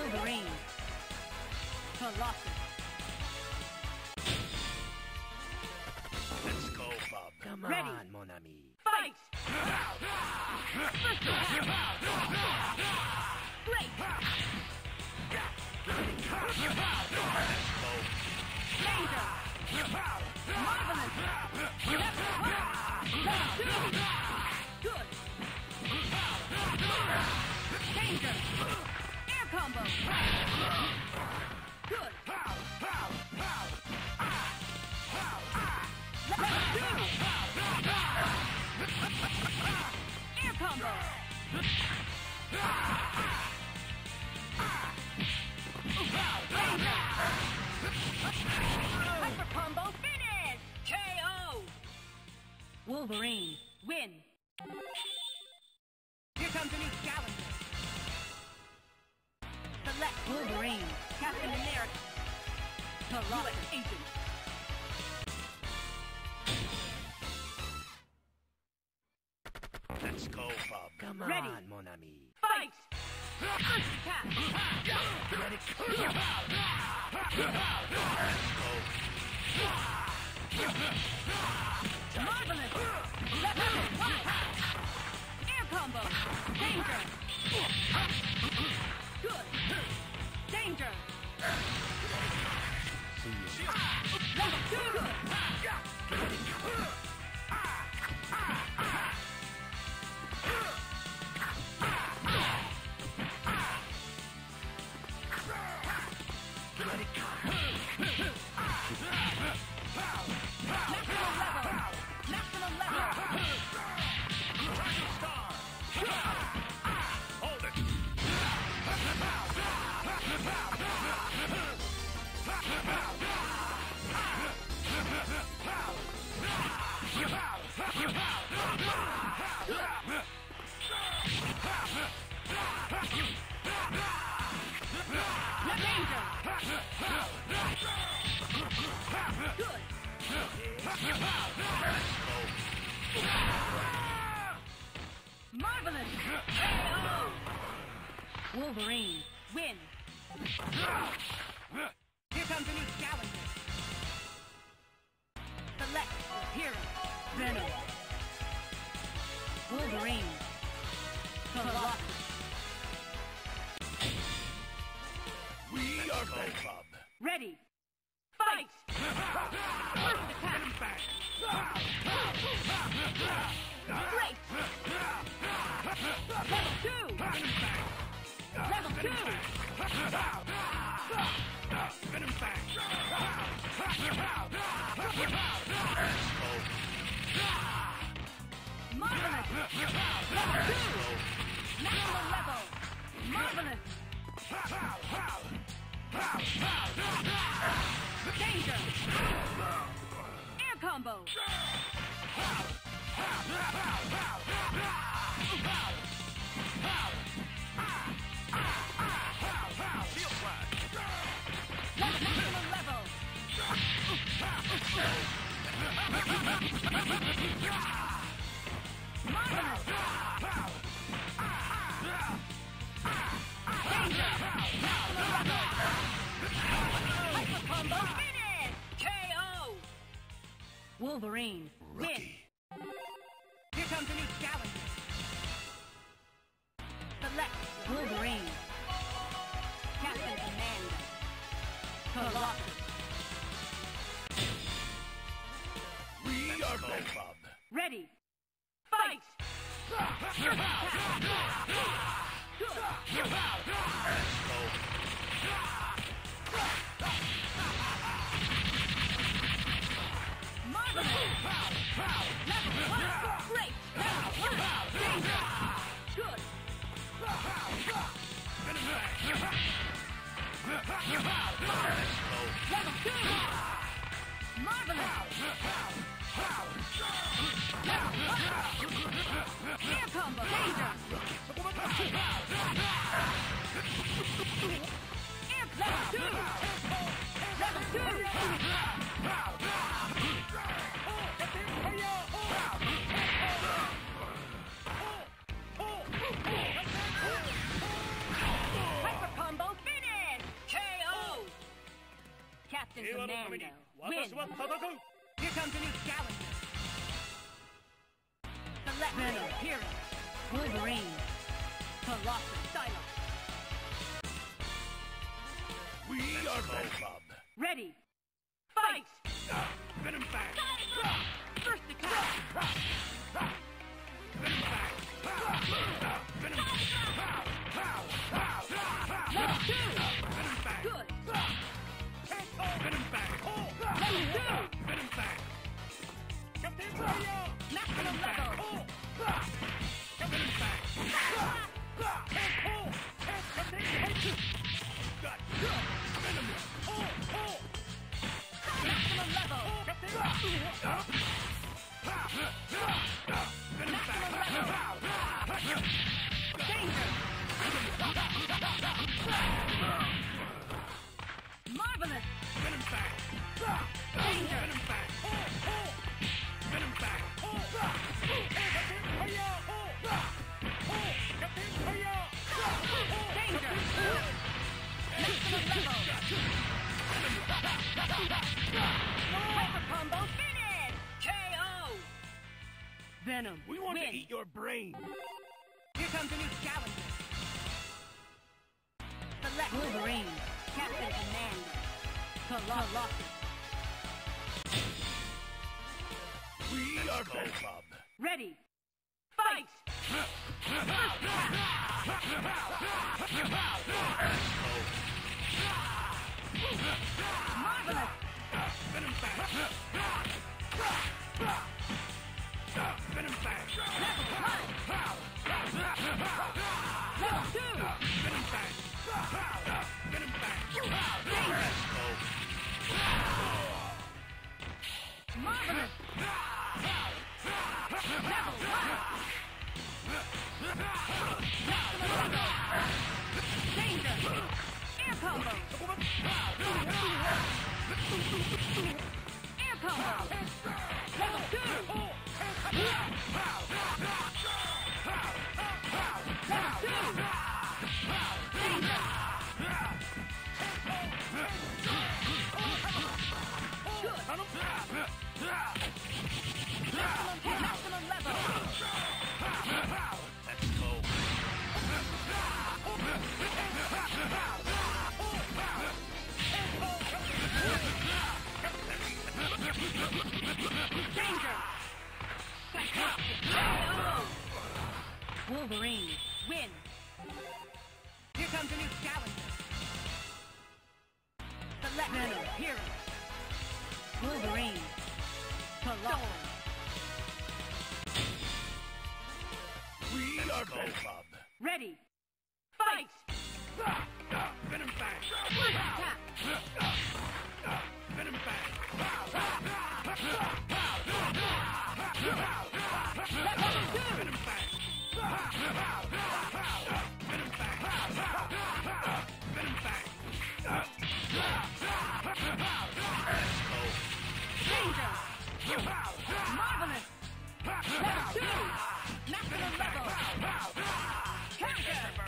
Wolverine. Colossus. Let's go, Bob. Come Ready. on, mon ami. Fight! Great! Danger! Marvelous! Level one! Level two! Good! Danger! Combo! Good! Level two! Air Colossus Agent. Let's go, Bob. Come Ready. on, mon ami. Fight! First attack! Marvelous! Level one! Air combo! Danger! Level two! Marvelous! KO! Wolverine, win! Here comes a new challenger. Select your hero. Venom. Wolverine. Colossus. We are go, Bob. Ready. Fight! Great! Level two! Level two! Venom Marvelous! Level two! Maximum level! Marvelous! Danger! Air combo! Level! Marvelous! Wolverine, win! Here comes a new challenger. Select Wolverine. Captain Commando. Colossus. We are go, Bob. Ready. Fight! First attack. Good. Marvelous! Level one! Great! Ready. Fight! Venom Fang. First attack. Venom Fang. Venom Fang. Two. Venom Fang. Good. Venom Fang. Two. Venom Fang. Captain Fire. Maximum level. Venom Fang. Your brain. Here comes a new challenger. Select Wolverine, Captain Commando, Colossus. We are Bob. Ready, fight! Marvelous! Venom Fang. Venom Fang. Wolverine, win! Here comes a new challenger. Select Venom, hero. Wolverine, Colossus. We are Bob. Ready, fight! Ah!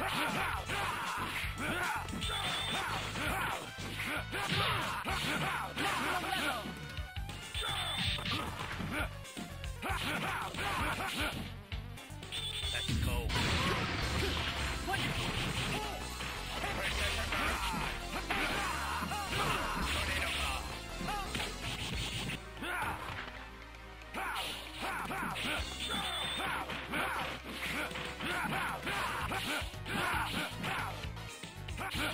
Counter!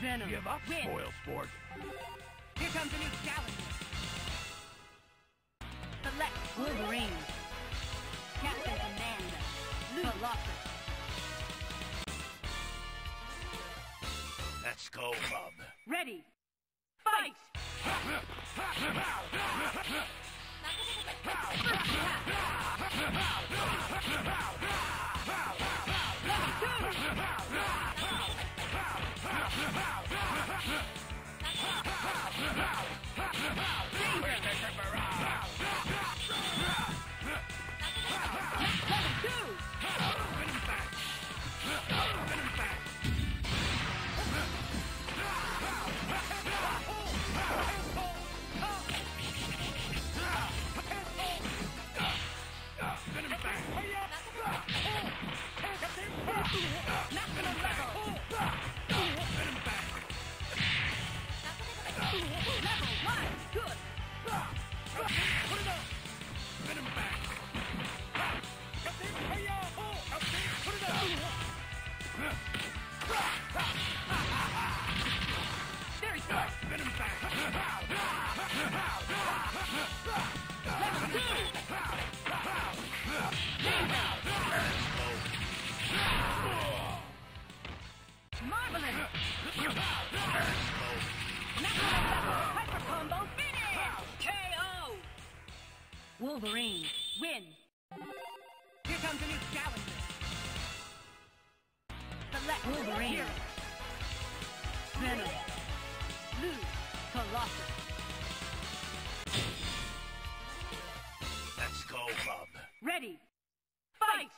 Venom. Give up, Win. spoil sport. Here comes a new challenger. Select Wolverine. Captain Commando. Colossus. Let's go, bub. Ready. Fight! Ready. Fight!